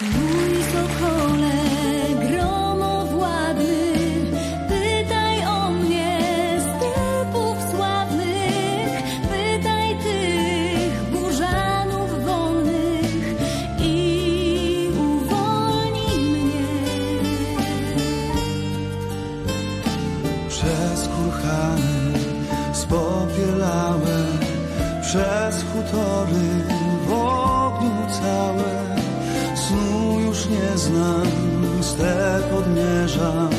Mój sokole gromowładny, pytaj o mnie stepów sławnych, pytaj tych burzanów wolnych i uwolnij mnie. Przez kurhany spopielałe, przez hutory. Snu już nie znam, step odmierzam